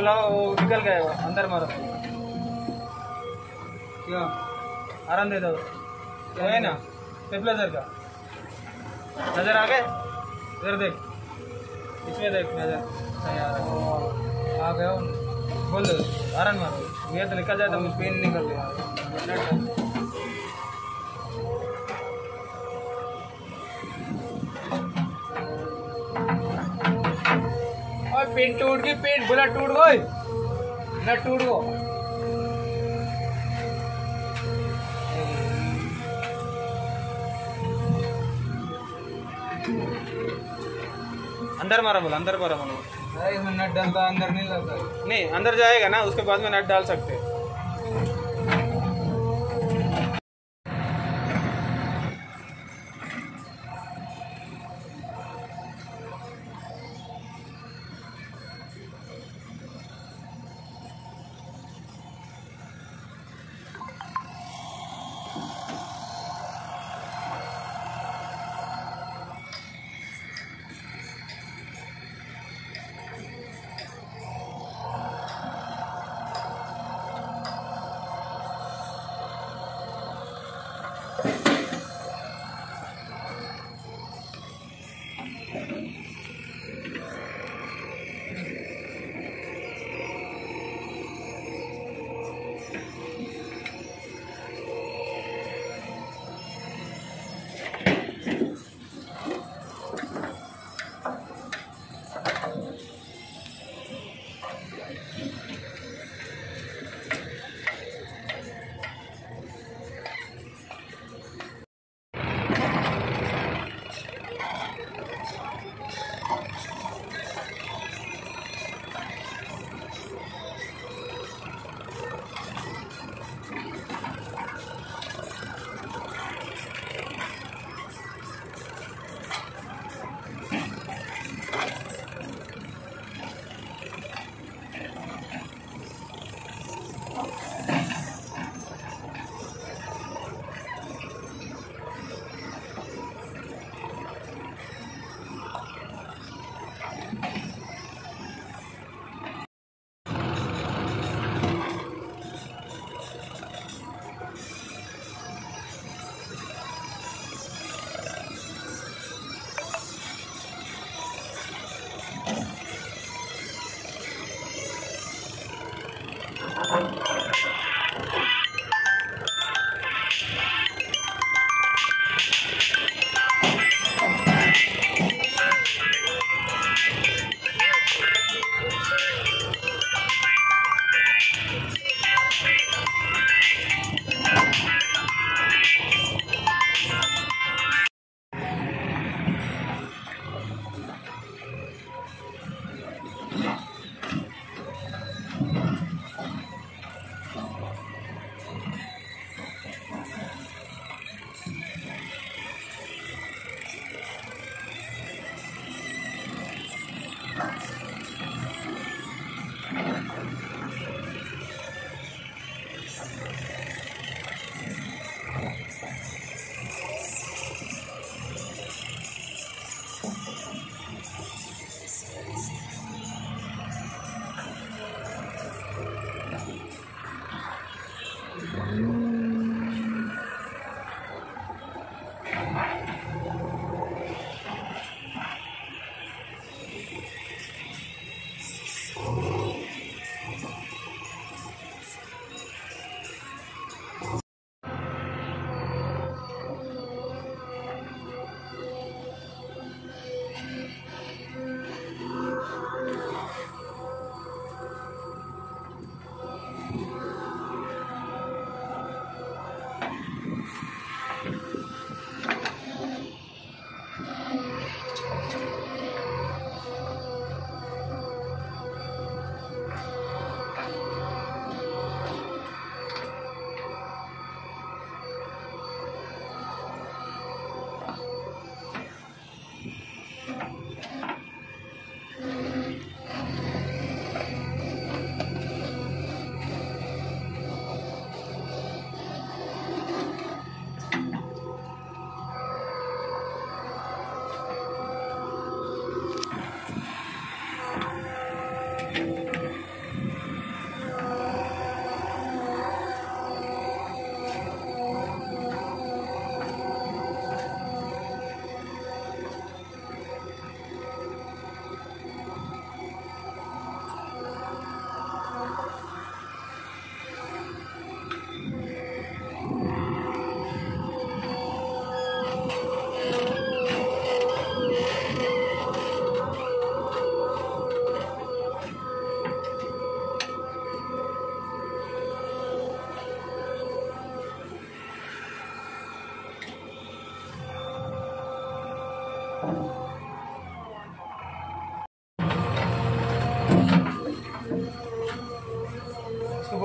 बुला वो निकल वो अंदर मारो। क्या? आराम दे दो। वो है ना? स्टेबलाइजर का। नज़र आ गए? इधर देख। इसमें देख नज़र। आ गया बोल आराम मारो। ये तो निकल जाए तो पेन निकल गया पेन टूट गई पीठ बोला टूट गई। ना टूट गो अंदर मारा बोला अंदर मारा बोला। नट डालता अंदर नहीं लगता। नहीं अंदर जाएगा ना उसके बाद में नट डाल सकते। हैं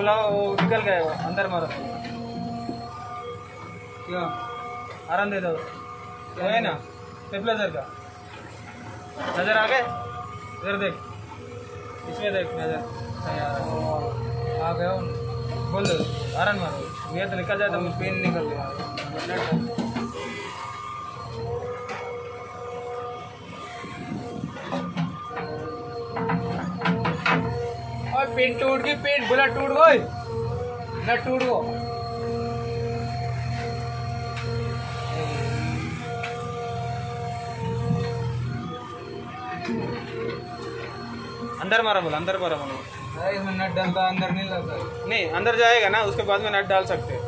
खुला वो निकल गया वो, अंदर मारो। क्या? आराम दे दो। वो है ना? स्टेबलाइजर का। नज़र आ गए इधर देख। इसमें देख, नज़र। आ गया बोल दो। आराम मारो। ये तो निकल जाए तो पेन निकल गया पेन टूट गई पेन बोला टूट गई। न टूट गो अंदर मारा बोला अंदर मारा बोला। इसमें नट डालता अंदर नहीं लगता नहीं अंदर जाएगा ना उसके बाद में नट डाल सकते। हैं